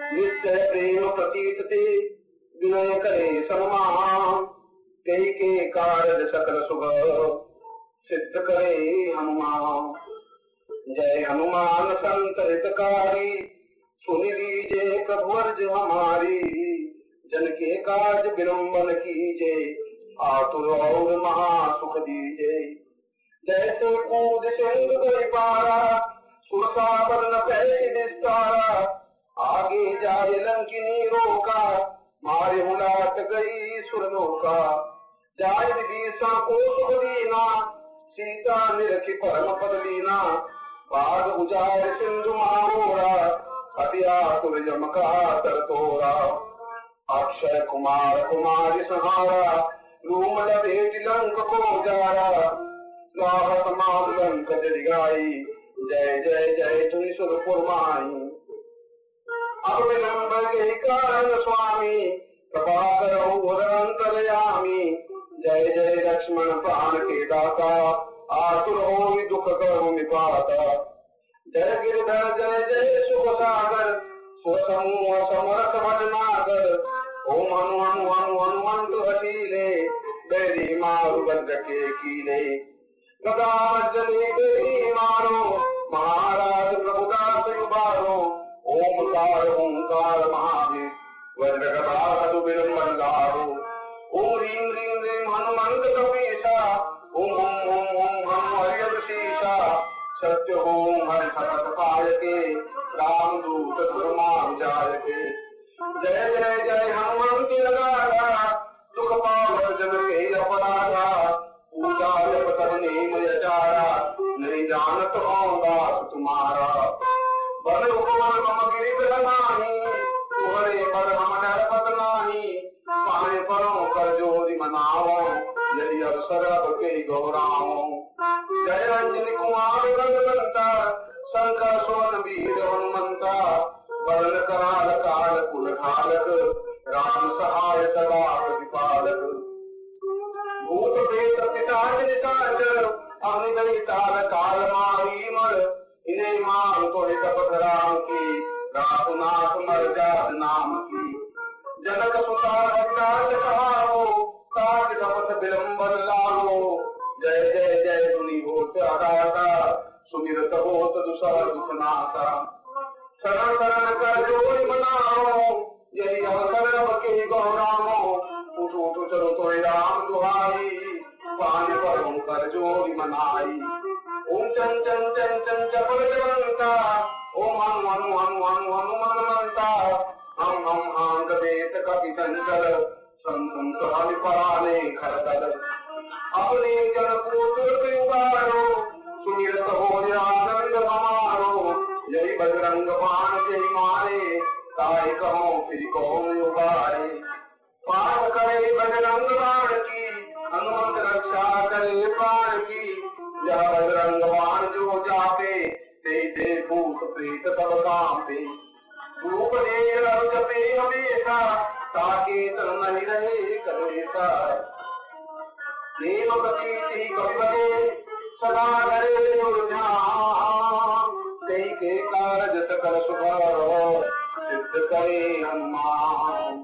निश्चय प्रेम प्रतीत थे विनय करे सम्मान कई के कार्य सकल शुभ सिद्ध करे हनुमान जय हनुमान संत हितकारी, सुन लीजे प्रभु अर्ज़ हमारी। जन के काज विलम्बन कीजे, आतुर और महासुख दीजे। जैसे कूद सिंध गई पारा सुरसावर न पहले विस्तारा आगे जाए लंकिनी रोका मारे मुलाट गई सुरनोका जाय विभीषण को सुख सीता निरखी परम पद लीना। बाग उजाड़ सिंधु मारोरा हटिया तुर जमका तर तोरा अक्षय कुमार, कुमारी सहारा रूम लपेट लंक को जारा। लाभ समाज लंक जगाई जय जय जय, तुनि सुरपुर माई कारण स्वामी कृपा करो अंतरयामी जय जय लक्ष्मण प्राण के दाता आतुर हो दुख करो निपाता जय गिरधर, जय जय शुभ सागर स्वसमूह समरथ भजनागर ओम हनु हनु हनु हनुमंत हसीले बैरी मारु बद्र के कीले गदा जली बेरी मारो, महाराज प्रभुदास ओम रीम हनुमंत कपीसा ओम ओम ओम हम हरियर सत्य ओम हर सतत पायके राम दूत जायके। जय जय जय हनुमंत रंजन कुमार रंगवंता शंकर सोन काल कुल घालक राम सहाय सदा प्रतिपालक भूत प्रेत गई काल मारी मर इन्हें मार तो कपट राम की रात मर जात नाम की जनक सुता सहारो काज विलंबन लालो जय जय जय सुनी होत अदाता सुनिरत होत दुसर दुख शरण शरण कर जोई मनाओ। यही अवसर के गौरामो उठ उठ, चलो तो राम दुहाई। पानी पर कर जोरी मनाई। ओम चन चन चन चन चपल जवंता ओम हनु हनु हनु हनु हनुमान मंता हम हम आंग वेत कपि चंचल। सं संसार अपने जन को दुर्ग उबारो सुनिरत हो आनंद हमारो यही बजरंग बाण के मारे ताय कहो फिर कौन उबारे पार करे बजरंग बाण की हनुमत रक्षा करे प्राण की यह बजरंग बाण जो जाते ते ते भूत प्रेत सब कांपे रूप दे रव जपे हमेशा, ताके तन नहीं रहे कलेसा बंग सदा सुे हनुमान